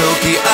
Tokyo.